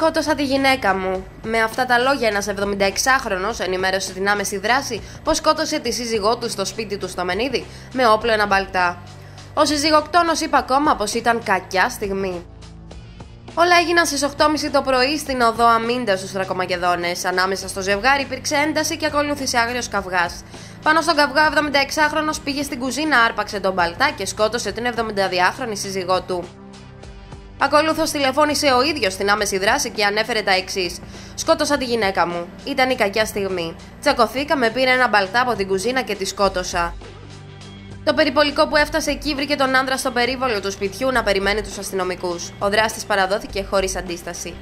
Σκότωσα τη γυναίκα μου. Με αυτά τα λόγια, ένας 76χρονο ενημέρωσε την άμεση δράση πως σκότωσε τη σύζυγό του στο σπίτι του στο Μενίδη με όπλο ένα μπαλτά. Ο συζυγοκτόνος είπε ακόμα πως ήταν κακιά στιγμή. Όλα έγιναν στις 8.30 το πρωί στην οδό Αμίντα στους Θρακομακεδόνε. Ανάμεσα στο ζευγάρι υπήρξε ένταση και ακολούθησε άγριος καυγάς. Πάνω στον καυγά, ο 76χρονο πήγε στην κουζίνα, άρπαξε τον μπαλτά και σκότωσε την 72χρονη σύζυγό του. Ακολούθως τηλεφώνησε ο ίδιος στην άμεση δράση και ανέφερε τα εξής: Σκότωσα τη γυναίκα μου. Ήταν η κακιά στιγμή. Τσακωθήκαμε, πήρε ένα μπαλτά από την κουζίνα και τη σκότωσα. Το περιπολικό που έφτασε εκεί βρήκε τον άντρα στο περίβολο του σπιτιού να περιμένει τους αστυνομικούς. Ο δράστης παραδόθηκε χωρίς αντίσταση.